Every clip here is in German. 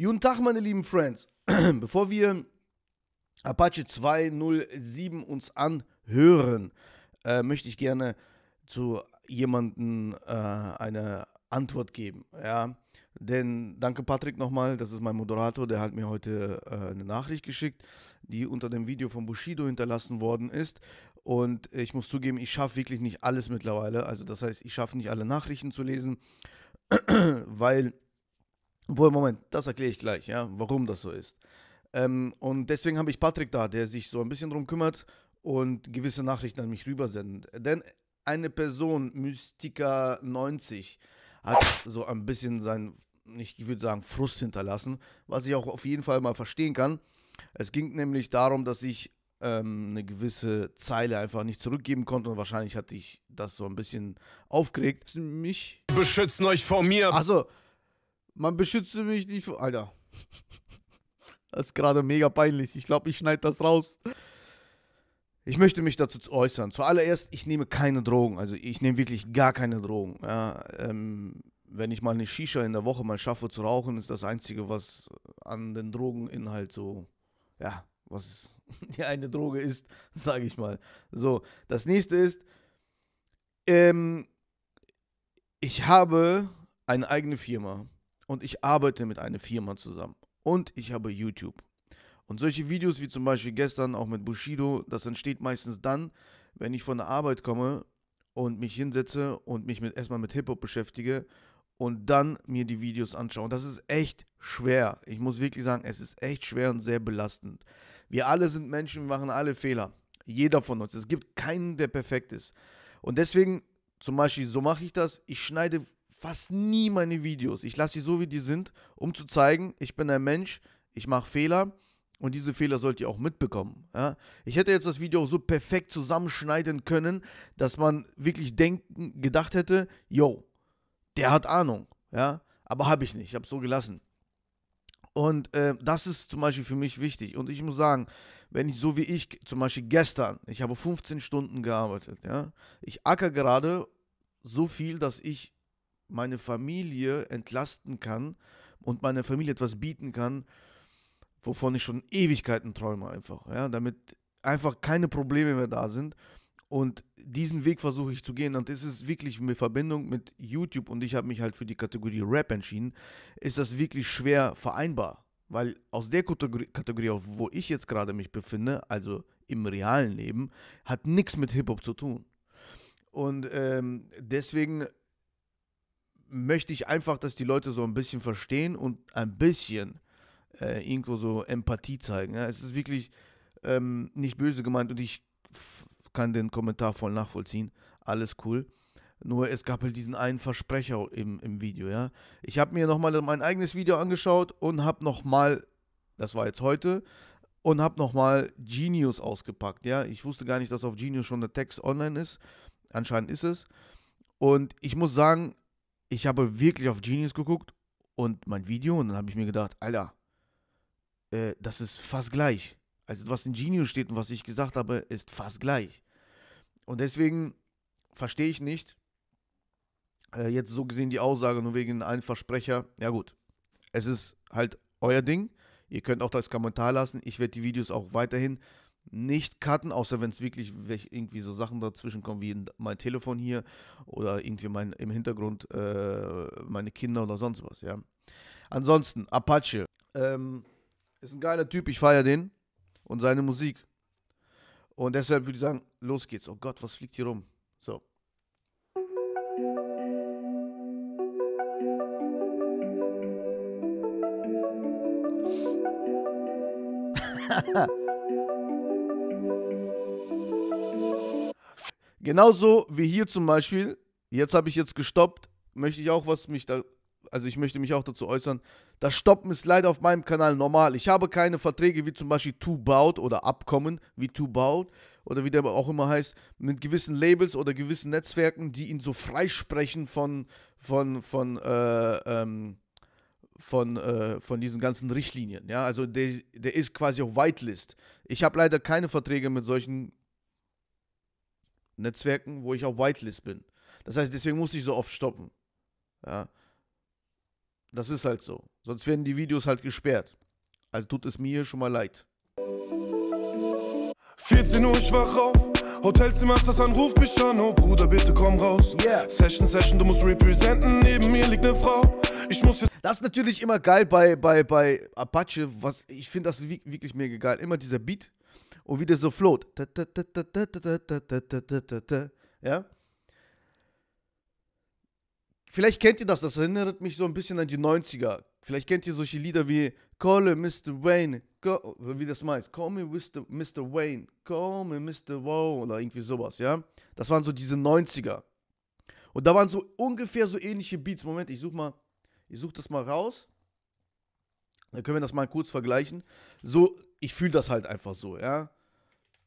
Guten Tag, meine lieben Friends. Bevor wir Apache 207 uns anhören, äh, möchte ich gerne zu jemandem äh, eine Antwort geben. Ja? Denn danke Patrick nochmal, das ist mein Moderator, der hat mir heute äh, eine Nachricht geschickt, die unter dem Video von Bushido hinterlassen worden ist. Und ich muss zugeben, ich schaffe wirklich nicht alles mittlerweile. Also das heißt, ich schaffe nicht alle Nachrichten zu lesen, weil, wohl Moment, das erkläre ich gleich, ja, warum das so ist. Ähm, und deswegen habe ich Patrick da, der sich so ein bisschen drum kümmert und gewisse Nachrichten an mich rübersendet. Denn eine Person, Mystica90, hat so ein bisschen sein, ich würde sagen, Frust hinterlassen, was ich auch auf jeden Fall mal verstehen kann. Es ging nämlich darum, dass ich ähm, eine gewisse Zeile einfach nicht zurückgeben konnte und wahrscheinlich hatte ich das so ein bisschen aufgeregt. Mich. Beschützen euch vor mir. Also, man beschützt mich nicht vor. Alter. Das ist gerade mega peinlich. Ich glaube, ich schneide das raus. Ich möchte mich dazu äußern. Zuallererst, ich nehme keine Drogen. Also ich nehme wirklich gar keine Drogen. Ja, ähm, wenn ich mal eine Shisha in der Woche mal schaffe zu rauchen, ist das Einzige, was an den Drogeninhalt so, ja, was die eine Droge ist, sage ich mal. So, das nächste ist, ähm, ich habe eine eigene Firma und ich arbeite mit einer Firma zusammen und ich habe YouTube. Und solche Videos wie zum Beispiel gestern auch mit Bushido, das entsteht meistens dann, wenn ich von der Arbeit komme und mich hinsetze und mich mit, erstmal mit Hip-Hop beschäftige und dann mir die Videos anschaue. Und das ist echt schwer. Ich muss wirklich sagen, es ist echt schwer und sehr belastend. Wir alle sind Menschen, wir machen alle Fehler. Jeder von uns. Es gibt keinen, der perfekt ist. Und deswegen, zum Beispiel, so mache ich das. Ich schneide fast nie meine Videos. Ich lasse sie so, wie die sind, um zu zeigen, ich bin ein Mensch, ich mache Fehler und diese Fehler sollt ihr auch mitbekommen. Ja? Ich hätte jetzt das Video auch so perfekt zusammenschneiden können, dass man wirklich denken, gedacht hätte, yo, der hat Ahnung. Ja? Aber habe ich nicht, ich habe es so gelassen. Und äh, das ist zum Beispiel für mich wichtig. Und ich muss sagen, wenn ich so wie ich, zum Beispiel gestern, ich habe 15 Stunden gearbeitet, ja, ich acker gerade so viel, dass ich meine Familie entlasten kann und meiner Familie etwas bieten kann, wovon ich schon Ewigkeiten träume einfach, ja, damit einfach keine Probleme mehr da sind. Und diesen Weg versuche ich zu gehen. Und es ist wirklich in Verbindung mit YouTube und ich habe mich halt für die Kategorie Rap entschieden, ist das wirklich schwer vereinbar. Weil aus der Kategorie, wo ich jetzt gerade mich befinde, also im realen Leben, hat nichts mit Hip-Hop zu tun. Und ähm, deswegen möchte ich einfach, dass die Leute so ein bisschen verstehen und ein bisschen äh, irgendwo so Empathie zeigen. Ja? Es ist wirklich ähm, nicht böse gemeint und ich kann den Kommentar voll nachvollziehen. Alles cool. Nur es gab halt diesen einen Versprecher im, im Video, ja. Ich habe mir nochmal mein eigenes Video angeschaut und habe nochmal, das war jetzt heute, und habe nochmal Genius ausgepackt, ja. Ich wusste gar nicht, dass auf Genius schon der Text online ist. Anscheinend ist es. Und ich muss sagen, ich habe wirklich auf Genius geguckt und mein Video und dann habe ich mir gedacht, Alter, äh, das ist fast gleich. Also was in Genius steht und was ich gesagt habe, ist fast gleich. Und deswegen verstehe ich nicht, äh, jetzt so gesehen die Aussage nur wegen einem Versprecher. Ja gut, es ist halt euer Ding. Ihr könnt auch das Kommentar lassen. Ich werde die Videos auch weiterhin nicht cutten, außer wenn es wirklich irgendwie so Sachen dazwischen kommen, wie mein Telefon hier oder irgendwie mein, im Hintergrund äh, meine Kinder oder sonst was, ja. Ansonsten, Apache. Ähm, ist ein geiler Typ, ich feiere den und seine Musik. Und deshalb würde ich sagen, los geht's. Oh Gott, was fliegt hier rum? So. Genauso wie hier zum Beispiel, jetzt habe ich jetzt gestoppt, möchte ich auch was mich da also ich möchte mich auch dazu äußern, das Stoppen ist leider auf meinem Kanal normal. Ich habe keine Verträge wie zum Beispiel Too Bout oder Abkommen wie Too Bout oder wie der auch immer heißt, mit gewissen Labels oder gewissen Netzwerken, die ihn so freisprechen von, von, von, äh, ähm, von, äh, von diesen ganzen Richtlinien. Ja, also der, der ist quasi auf Whitelist. Ich habe leider keine Verträge mit solchen Netzwerken, wo ich auf Whitelist bin. Das heißt, deswegen muss ich so oft stoppen. Ja. Das ist halt so. Sonst werden die Videos halt gesperrt. Also tut es mir schon mal leid. 14 Uhr, ich wach auf. Hotelzimmer, das ruft mich an. Oh Bruder, bitte komm raus. Yeah. Session, Session, du musst representen. Neben mir liegt eine Frau. Ich muss jetzt. Das ist natürlich immer geil bei, bei, bei Apache. Was, ich finde das wi- wirklich mega geil. Immer dieser Beat und wie der so float. Ja? Vielleicht kennt ihr das, das erinnert mich so ein bisschen an die 90er. Vielleicht kennt ihr solche Lieder wie Call me Mr. Wayne, Go, wie das meint. Call me Mr. Mr. Wayne, Call me Mr. Wow oder irgendwie sowas, ja? Das waren so diese 90er. Und da waren so ungefähr so ähnliche Beats. Moment, ich such mal, ich such das mal raus. Dann können wir das mal kurz vergleichen. So, ich fühle das halt einfach so, ja?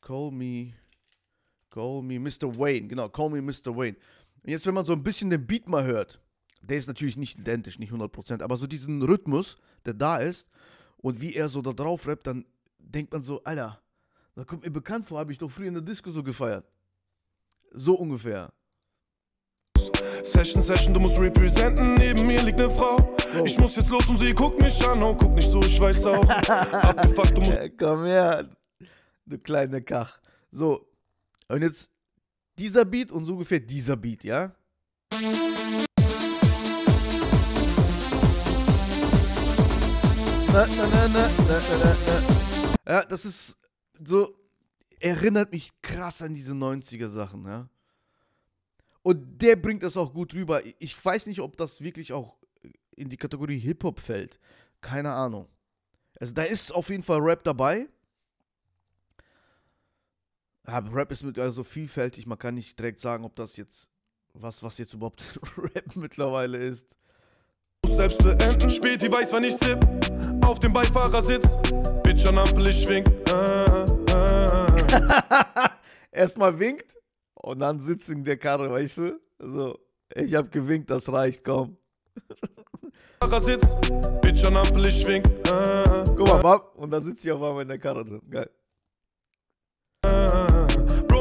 Call me, call me Mr. Wayne, genau, call me Mr. Wayne. Und jetzt, wenn man so ein bisschen den Beat mal hört, der ist natürlich nicht identisch, nicht 100%, aber so diesen Rhythmus, der da ist und wie er so da drauf rappt, dann denkt man so, Alter, da kommt mir bekannt vor, habe ich doch früher in der Disco so gefeiert. So ungefähr. Session, Session, du musst representen. Neben mir liegt eine Frau. Ich muss jetzt los und sie guckt mich an. Oh, guck nicht so, ich weiß auch. Abgefuckt, du musst. Äh, komm her, du kleine Kach. So, und jetzt dieser Beat und so ungefähr dieser Beat, ja? Ja, das ist so, erinnert mich krass an diese 90er Sachen, ja? Und der bringt das auch gut rüber. Ich weiß nicht, ob das wirklich auch in die Kategorie Hip-Hop fällt. Keine Ahnung. Also da ist auf jeden Fall Rap dabei. Ja, Rap ist mit also vielfältig. Man kann nicht direkt sagen, ob das jetzt was, was jetzt überhaupt Rap mittlerweile ist. selbst beenden. Spät, die weiß, wann ich sipp. Auf dem Beifahrersitz. Bitch an Ampel, ich wink. Ah, ah. Erstmal winkt und dann sitzt in der Karre, weißt du? So, ich hab gewinkt, das reicht, komm. Fahrersitz. Bitch an Ampel, ich wink. Ah, Guck mal, bam, und da sitzt sie auf einmal in der Karre drin. Geil.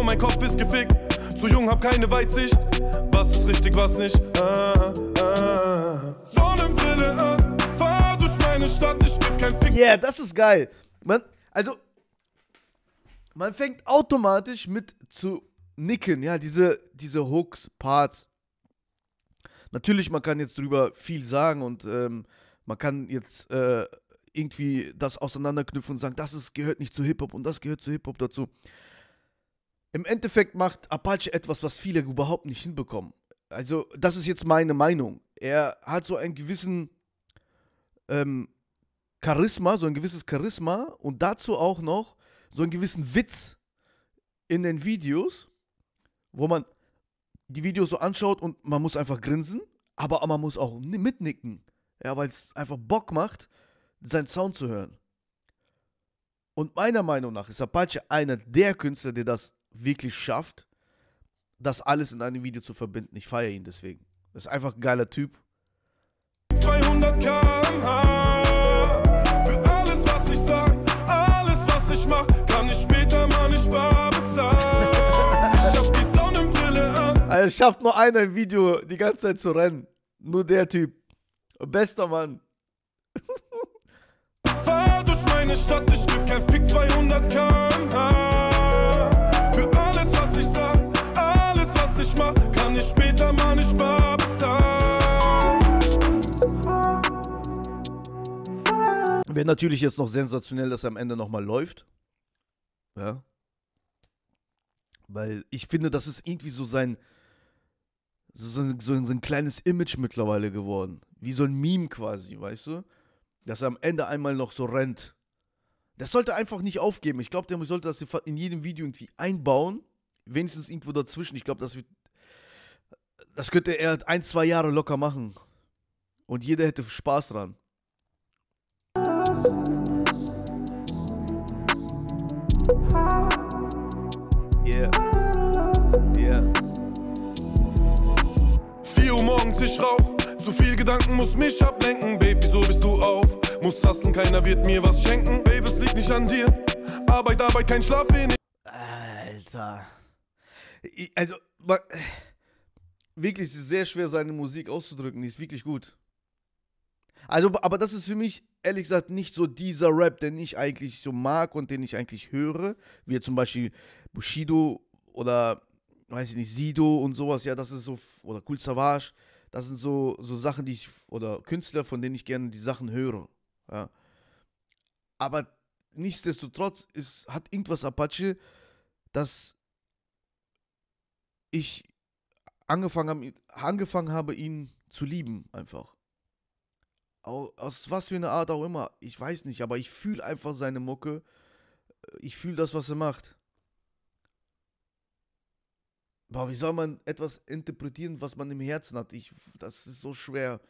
Ah. Mein Kopf ist gefickt. Zu jung, hab keine Weitsicht. Was ist richtig, was nicht? Ah, ah. Sonnenbrille an. Fahr durch meine Stadt, ich geb kein Fick. Yeah, das ist geil. Man, also, man fängt automatisch mit zu nicken, ja, diese, diese Hooks, Parts. Natürlich, man kann jetzt drüber viel sagen und ähm, man kann jetzt äh, irgendwie das auseinanderknüpfen und sagen, das ist, gehört nicht zu Hip-Hop und das gehört zu Hip-Hop dazu. Im Endeffekt macht Apache etwas, was viele überhaupt nicht hinbekommen. Also, das ist jetzt meine Meinung. Er hat so einen gewissen ähm, Charisma, so ein gewisses Charisma und dazu auch noch so einen gewissen Witz in den Videos, wo man die Videos so anschaut und man muss einfach grinsen, aber man muss auch ni- mitnicken. Ja, weil es einfach Bock macht, seinen Sound zu hören. Und meiner Meinung nach ist Apache einer der Künstler, der das wirklich schafft, das alles in einem Video zu verbinden. Ich feiere ihn deswegen. Das ist einfach ein geiler Typ. 200 km/h. Für alles, was ich sag, alles, was ich mach, kann ich später mal nicht bar bezahlen. Ich hab die Sonnenbrille an. Also es schafft nur einer im Video die ganze Zeit zu rennen. Nur der Typ. Bester Mann. Fahr durch meine Stadt, ich geb kein Fick 200 km/h. Für alles, was ich sag, alles, was ich mach, kann ich später mal nicht bar bezahlen. Wäre natürlich jetzt noch sensationell, dass er am Ende nochmal läuft. Ja. Weil ich finde, das ist irgendwie so sein. So, ein- so, ein- so ein kleines Image mittlerweile geworden. Wie so ein Meme quasi, weißt du? Dass er am Ende einmal noch so rennt. Das sollte einfach nicht aufgeben. Ich glaube, der sollte das in jedem Video irgendwie einbauen. Wenigstens irgendwo dazwischen. Ich glaube, das wird. Das könnte er ein, zwei Jahre locker machen. Und jeder hätte Spaß dran. Yeah. Yeah. 4 Uhr morgens, ich rauch. Zu viel Gedanken muss mich ablenken. Baby, wieso bist du auf? Muss hustlen, keiner wird mir was schenken. Baby, es liegt nicht an dir. Arbeit, Arbeit, kein Schlaf, wenig. Alter. I- Also, man, wirklich sehr schwer, seine Musik auszudrücken. Die ist wirklich gut. Also, aber das ist für mich, ehrlich gesagt, nicht so dieser Rap, den ich eigentlich so mag und den ich eigentlich höre. Wie zum Beispiel Bushido oder, weiß ich nicht, Sido und sowas. Ja, das ist so, oder Cool Savage. Das sind so, so Sachen, die ich, oder Künstler, von denen ich gerne die Sachen höre. Ja. Aber nichtsdestotrotz ist, hat irgendwas Apache, dass ich angefangen, hab, angefangen habe, ihn zu lieben, einfach. Aus was für eine Art auch immer. Ich weiß nicht, aber ich fühle einfach seine Mucke. Ich fühle das, was er macht. Boah, wie soll man etwas interpretieren, was man im Herzen hat? Ich, das ist so schwer.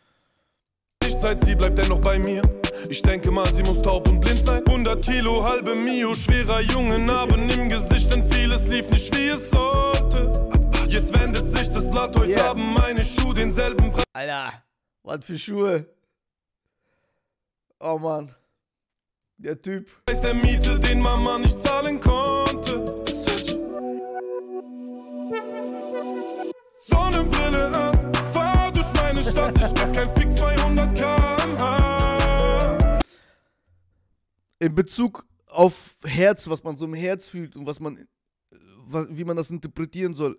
Zeit, sie bleibt dennoch bei mir. Ich denke mal, sie muss taub und blind sein. 100 Kilo, halbe Mio, schwerer Junge, Narben im Gesicht, denn vieles lief nicht wie es sollte. Jetzt wendet sich das Blatt, heute yeah. haben meine Schuhe denselben Preis. Alter, was für Schuhe? Oh Mann. Der Typ. Der Miete, den Mama nicht zahlen konnte. Sonnenbrille an, fahr durch meine Stadt, ich geb kein In Bezug auf Herz, was man so im Herz fühlt und was man, wie man das interpretieren soll.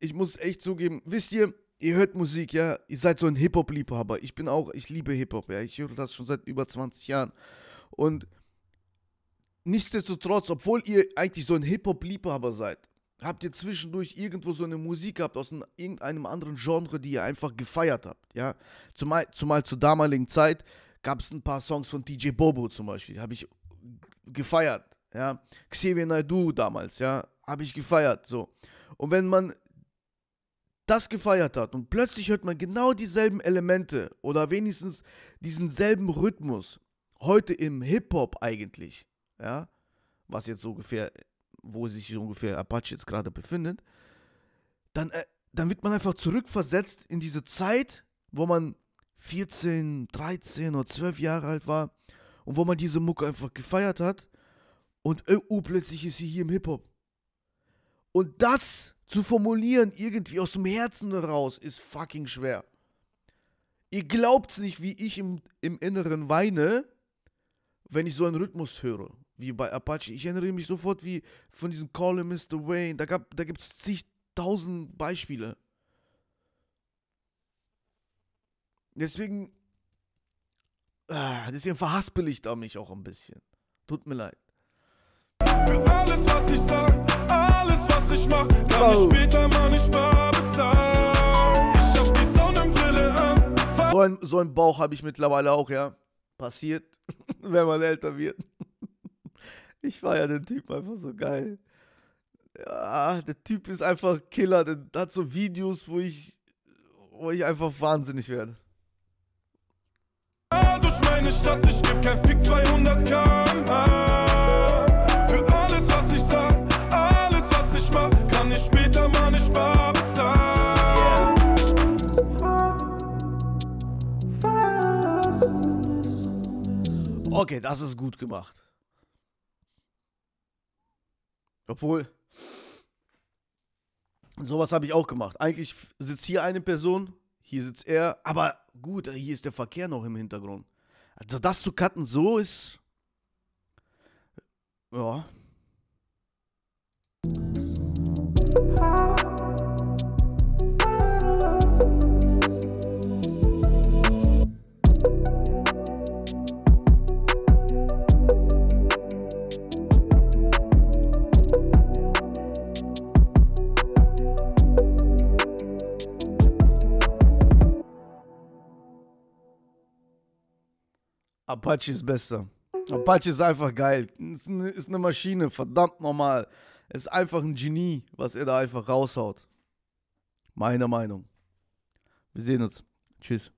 Ich muss echt zugeben, wisst ihr, ihr hört Musik, ja, ihr seid so ein Hip-Hop-Liebhaber. Ich bin auch, ich liebe Hip-Hop, ja, ich höre das schon seit über 20 Jahren. Und nichtsdestotrotz, obwohl ihr eigentlich so ein Hip-Hop-Liebhaber seid, habt ihr zwischendurch irgendwo so eine Musik gehabt aus einem, irgendeinem anderen Genre, die ihr einfach gefeiert habt, ja. Zumal, zumal zur damaligen Zeit gab es ein paar Songs von DJ Bobo zum Beispiel, habe ich gefeiert, ja. Xavier Naidoo damals, ja, habe ich gefeiert, so. Und wenn man das gefeiert hat und plötzlich hört man genau dieselben Elemente oder wenigstens diesen selben Rhythmus heute im Hip-Hop eigentlich, ja, was jetzt so ungefähr, wo sich ungefähr Apache jetzt gerade befindet, dann, äh, dann wird man einfach zurückversetzt in diese Zeit, wo man 14, 13 oder 12 Jahre alt war und wo man diese Mucke einfach gefeiert hat und oh, plötzlich ist sie hier im Hip-Hop. Und das zu formulieren, irgendwie aus dem Herzen heraus, ist fucking schwer. Ihr glaubt's nicht, wie ich im, im Inneren weine, wenn ich so einen Rhythmus höre, wie bei Apache. Ich erinnere mich sofort wie von diesem Call Mr. Wayne. Da, gab, da gibt es zigtausend Beispiele. Deswegen, ah, deswegen verhaspel ich da mich auch ein bisschen. Tut mir leid. Für alles, was ich sag, alles, was ich mach, kann oh. ich später mal nicht bar bezahlen. Ich hab die Sonnenbrille an. So ein, so ein Bauch habe ich mittlerweile auch, ja. Passiert, wenn man älter wird. Ich feiere den Typ einfach so geil. Ja, der Typ ist einfach Killer. Der hat so Videos, wo ich, wo ich einfach wahnsinnig werde. Meine Stadt, ich geb kein Fick 200 km/h. Okay, das ist gut gemacht. Obwohl, sowas habe ich auch gemacht. Eigentlich sitzt hier eine Person, hier sitzt er, aber gut, hier ist der Verkehr noch im Hintergrund. Also das zu cutten so ist. Ja. Apache ist besser. Apache ist einfach geil. Ist eine, ist eine Maschine, verdammt normal. Ist einfach ein Genie, was er da einfach raushaut. Meine Meinung. Wir sehen uns. Tschüss.